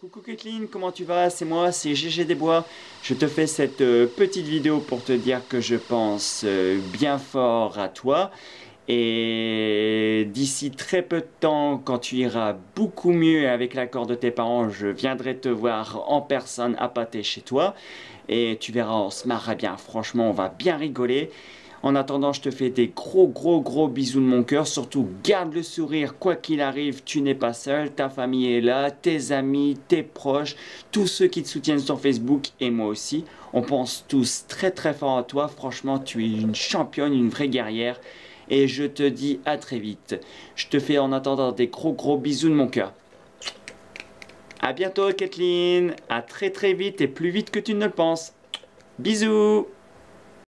Coucou Kathleen, comment tu vas? C'est moi, c'est GG Desbois. Je te fais cette euh, petite vidéo pour te dire que je pense euh, bien fort à toi. Et d'ici très peu de temps, quand tu iras beaucoup mieux avec l'accord de tes parents, je viendrai te voir en personne à pâté chez toi. Et tu verras, on se marrera bien. Franchement, on va bien rigoler. En attendant, je te fais des gros, gros, gros bisous de mon cœur. Surtout, garde le sourire. Quoi qu'il arrive, tu n'es pas seul. Ta famille est là, tes amis, tes proches, tous ceux qui te soutiennent sur Facebook et moi aussi. On pense tous très, très fort à toi. Franchement, tu es une championne, une vraie guerrière. Et je te dis à très vite. Je te fais en attendant des gros, gros bisous de mon cœur. À bientôt, Kathleen. À très, très vite et plus vite que tu ne le penses. Bisous